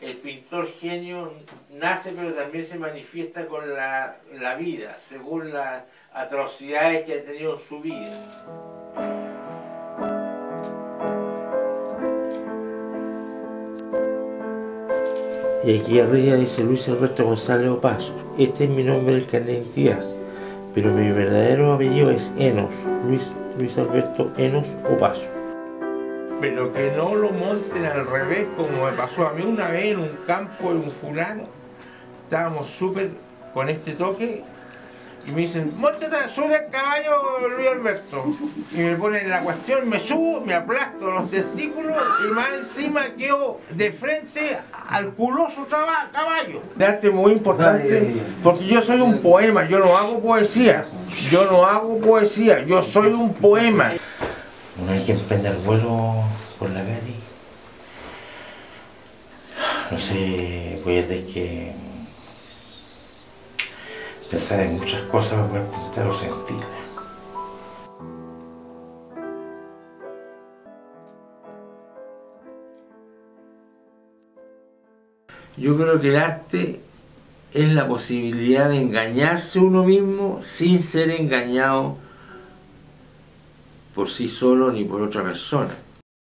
el pintor genio nace pero también se manifiesta con la, la vida, según las atrocidades que ha tenido en su vida. Y aquí arriba dice Luis Alberto González Opaso. Este es mi nombre del carnet de identidad, pero mi verdadero apellido es Enos, Luis, Luis Alberto Enos Opaso. Pero que no lo monten al revés como me pasó a mí una vez en un campo de un fulano. Estábamos súper con este toque y me dicen, montate, sube al caballo Luis Alberto. Y me ponen la cuestión, me subo, me aplasto los testículos y más encima quedo de frente al culoso caballo. De arte muy importante, porque yo soy un poema, yo no hago poesía. Yo no hago poesía, yo soy un poema. Una vez que emprende el vuelo por la calle, no sé, voy a tener que pensar en muchas cosas para poder pintar o sentir. Yo creo que el arte es la posibilidad de engañarse uno mismo sin ser engañado por sí solo ni por otra persona.